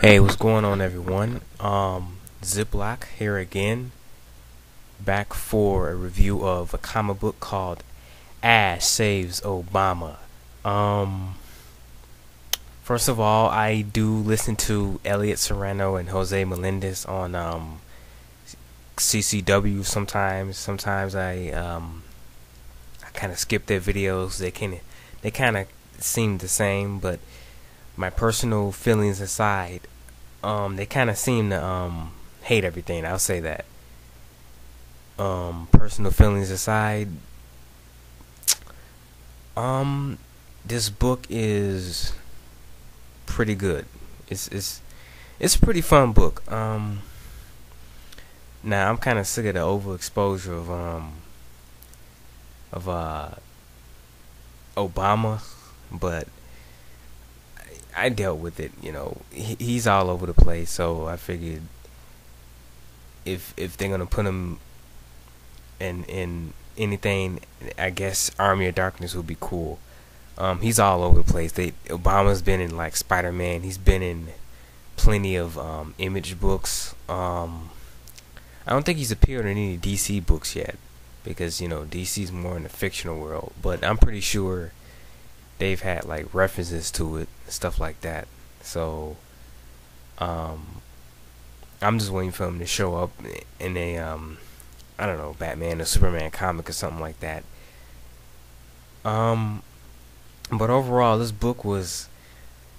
Hey, what's going on, everyone? Um, ZipBlock here again, back for a review of a comic book called Ash Saves Obama. Um, first of all, I do listen to Elliot Serrano and Jose Melendez on um, CCW sometimes. Sometimes I um, I kind of skip their videos. They can they kind of seem the same, but my personal feelings aside, um, they kind of seem to um, hate everything. I'll say that. Um, personal feelings aside, um, this book is pretty good. It's it's it's a pretty fun book. Um, now I'm kind of sick of the overexposure of um of uh Obama, but I dealt with it. You know, he, he's all over the place. So I figured if if they're gonna put him in in anything, I guess Army of Darkness would be cool. Um, he's all over the place. They Obama's been in like Spider Man. He's been in plenty of um, image books. Um, I don't think he's appeared in any DC books yet because you know DC's more in the fictional world. But I'm pretty sure they've had like references to it, stuff like that. So, um, I'm just waiting for him to show up in a, um, I don't know, Batman or Superman comic or something like that. Um, but overall, this book was,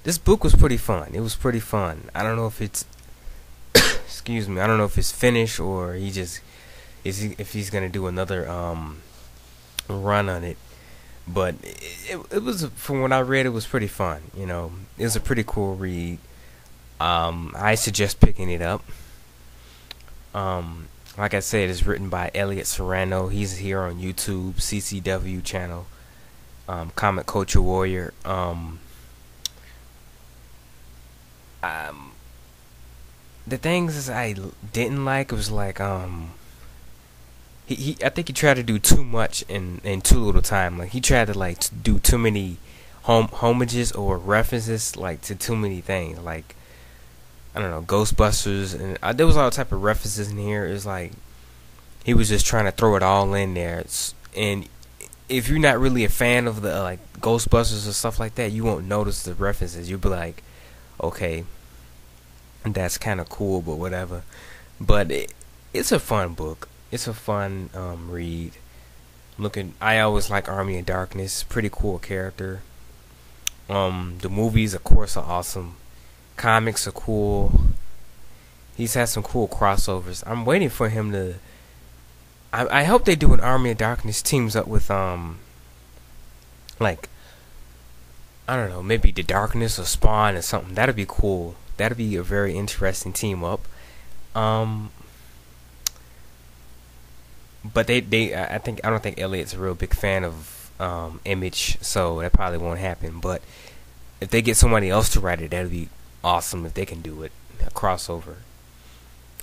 this book was pretty fun. It was pretty fun. I don't know if it's, excuse me, I don't know if it's finished or he just, is he, if he's gonna do another um run on it but it, it was from what I read, it was pretty fun. You know, it was a pretty cool read. Um, I suggest picking it up. Um, like I said, it's written by Elliot Serrano. He's here on YouTube, CCW channel, um, Comic Culture Warrior. Um, um, the things I didn't like was like um he, he I think he tried to do too much in in too little time. Like he tried to like to do too many home homages or references like to too many things. Like I don't know Ghostbusters and uh, there was all type of references in here. It's like he was just trying to throw it all in there. It's, and if you're not really a fan of the uh, like Ghostbusters or stuff like that, you won't notice the references. You'll be like, okay, that's kind of cool, but whatever. But it, it's a fun book it's a fun um, read. Looking, I always like Army of Darkness. Pretty cool character. Um, the movies, of course, are awesome. Comics are cool. He's had some cool crossovers. I'm waiting for him to. I I hope they do an Army of Darkness teams up with um. Like. I don't know, maybe the Darkness or Spawn or something. That'd be cool. That'd be a very interesting team up. Um, but they they I think I don't think Elliot's a real big fan of um, Image, so that probably won't happen. But if they get somebody else to write it, that'd be awesome if they can do it a crossover.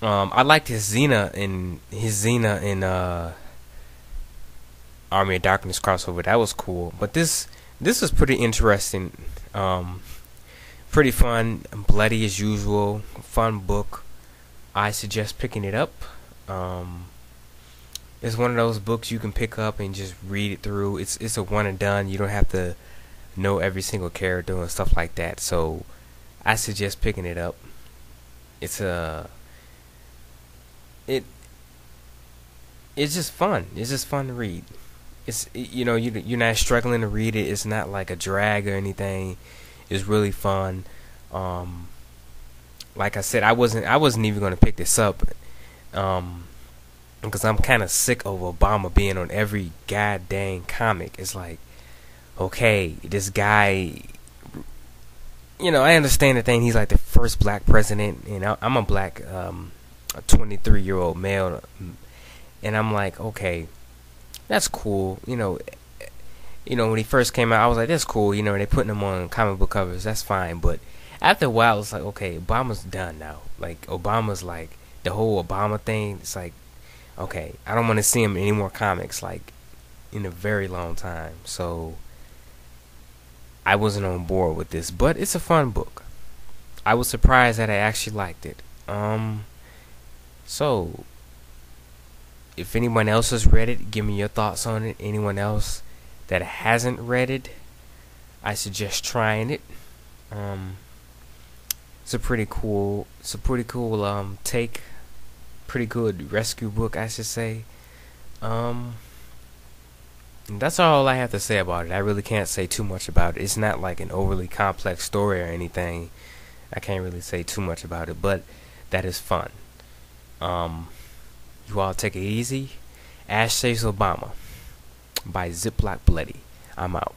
Um, I liked his Xena in his Xena in uh, Army of Darkness crossover. That was cool. But this this was pretty interesting. Um, pretty fun, bloody as usual. Fun book. I suggest picking it up. Um, it's one of those books you can pick up and just read it through. It's it's a one and done. You don't have to know every single character and stuff like that. So I suggest picking it up. It's a uh, it it's just fun. It's just fun to read. It's you know you you're not struggling to read it. It's not like a drag or anything. It's really fun. Um, like I said, I wasn't I wasn't even gonna pick this up. Um, because I'm kind of sick of Obama being on every goddamn comic. It's like, okay, this guy, you know, I understand the thing. He's like the first black president, and I'm a black, um, a 23 year old male, and I'm like, okay, that's cool. You know, you know when he first came out, I was like, that's cool. You know, they're putting him on comic book covers, that's fine. But after a while, it's like, okay, Obama's done now. Like Obama's like the whole Obama thing. It's like okay, I don't want to see him in any more comics like in a very long time. So I wasn't on board with this, but it's a fun book. I was surprised that I actually liked it. Um, so if anyone else has read it, give me your thoughts on it. Anyone else that hasn't read it, I suggest trying it. Um, it's a pretty cool, it's a pretty cool um take, pretty good rescue book, I should say. Um, that's all I have to say about it. I really can't say too much about it. It's not like an overly complex story or anything. I can't really say too much about it, but that is fun. Um, you all take it easy. Ash Saves Obama by ZipBlock Bloody. I'm out.